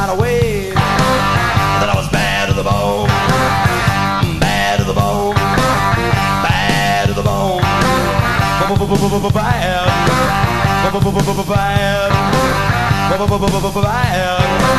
right away. That I was bad to the bone, bad to the bone, bad to the bone, bad, bad, bad. To the bone.